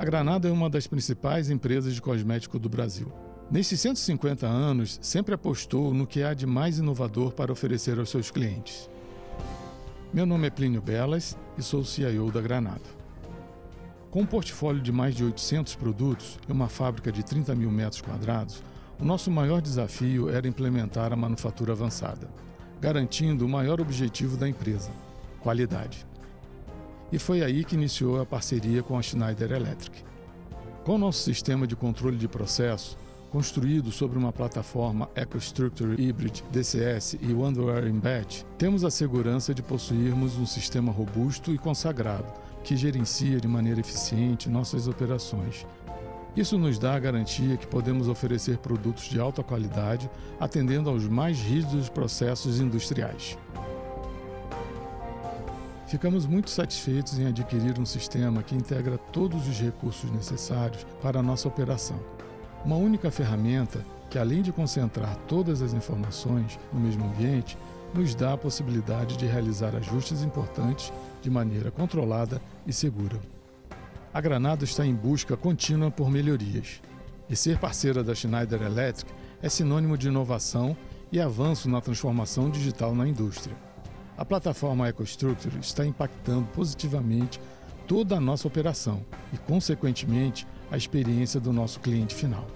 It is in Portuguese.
A Granada é uma das principais empresas de cosmético do Brasil. Nesses 150 anos, sempre apostou no que há de mais inovador para oferecer aos seus clientes. Meu nome é Plínio Belas e sou o CIO da Granada. Com um portfólio de mais de 800 produtos e uma fábrica de 30 mil metros quadrados, o nosso maior desafio era implementar a manufatura avançada, garantindo o maior objetivo da empresa: qualidade. E foi aí que iniciou a parceria com a Schneider Electric. Com nosso sistema de controle de processo, construído sobre uma plataforma EcoStructure Hybrid DCS e OneWare Embed, temos a segurança de possuirmos um sistema robusto e consagrado que gerencia de maneira eficiente nossas operações. Isso nos dá a garantia que podemos oferecer produtos de alta qualidade, atendendo aos mais rígidos processos industriais. Ficamos muito satisfeitos em adquirir um sistema que integra todos os recursos necessários para a nossa operação. Uma única ferramenta que, além de concentrar todas as informações no mesmo ambiente, nos dá a possibilidade de realizar ajustes importantes de maneira controlada e segura. A Granada está em busca contínua por melhorias, e ser parceira da Schneider Electric é sinônimo de inovação e avanço na transformação digital na indústria. A plataforma EcoStructure está impactando positivamente toda a nossa operação e, consequentemente, a experiência do nosso cliente final.